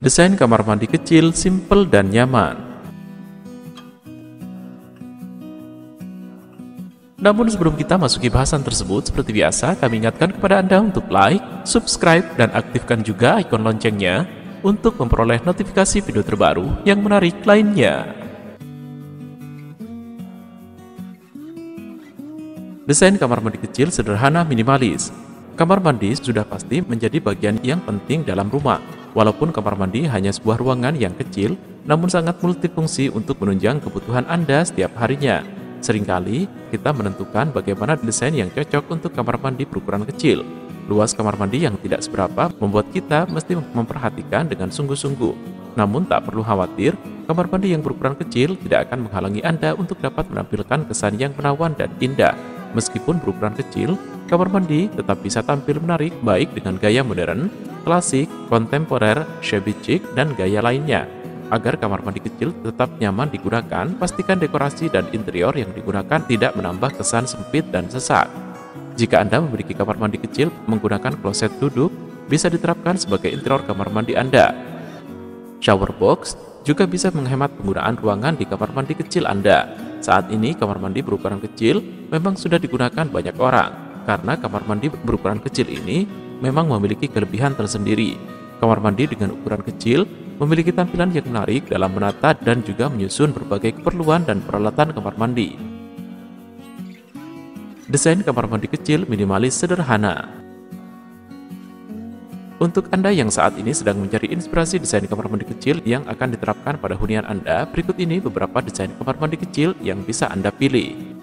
Desain kamar mandi kecil, simple dan nyaman. Namun sebelum kita masuki bahasan tersebut, seperti biasa kami ingatkan kepada Anda untuk like, subscribe, dan aktifkan juga ikon loncengnya untuk memperoleh notifikasi video terbaru yang menarik lainnya. Desain kamar mandi kecil sederhana minimalis. Kamar mandi sudah pasti menjadi bagian yang penting dalam rumah. Walaupun kamar mandi hanya sebuah ruangan yang kecil, namun sangat multifungsi untuk menunjang kebutuhan Anda setiap harinya. Seringkali, kita menentukan bagaimana desain yang cocok untuk kamar mandi berukuran kecil. Luas kamar mandi yang tidak seberapa membuat kita mesti memperhatikan dengan sungguh-sungguh. Namun tak perlu khawatir, kamar mandi yang berukuran kecil tidak akan menghalangi Anda untuk dapat menampilkan kesan yang menawan dan indah. Meskipun berukuran kecil, kamar mandi tetap bisa tampil menarik baik dengan gaya modern, klasik, kontemporer, shabby chic, dan gaya lainnya. Agar kamar mandi kecil tetap nyaman digunakan, pastikan dekorasi dan interior yang digunakan tidak menambah kesan sempit dan sesak. Jika Anda memiliki kamar mandi kecil menggunakan kloset duduk, bisa diterapkan sebagai interior kamar mandi Anda. Shower box juga bisa menghemat penggunaan ruangan di kamar mandi kecil Anda. Saat ini kamar mandi berukuran kecil memang sudah digunakan banyak orang karena kamar mandi berukuran kecil ini memang memiliki kelebihan tersendiri. Kamar mandi dengan ukuran kecil memiliki tampilan yang menarik dalam menata dan juga menyusun berbagai keperluan dan peralatan kamar mandi. Desain kamar mandi kecil minimalis sederhana, untuk Anda yang saat ini sedang mencari inspirasi desain kamar mandi kecil yang akan diterapkan pada hunian Anda, berikut ini beberapa desain kamar mandi kecil yang bisa Anda pilih.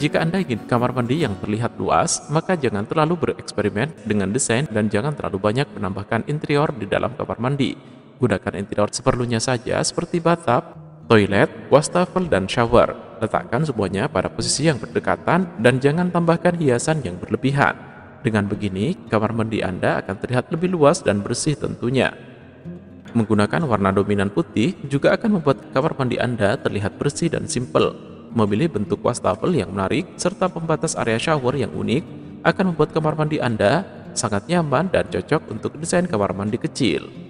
Jika Anda ingin kamar mandi yang terlihat luas, maka jangan terlalu bereksperimen dengan desain dan jangan terlalu banyak menambahkan interior di dalam kamar mandi. Gunakan interior seperlunya saja seperti bathtub, toilet, wastafel, dan shower. Letakkan semuanya pada posisi yang berdekatan dan jangan tambahkan hiasan yang berlebihan. Dengan begini, kamar mandi Anda akan terlihat lebih luas dan bersih tentunya. Menggunakan warna dominan putih juga akan membuat kamar mandi Anda terlihat bersih dan simpel. Memilih bentuk wastafel yang menarik serta pembatas area shower yang unik akan membuat kamar mandi Anda sangat nyaman dan cocok untuk desain kamar mandi kecil.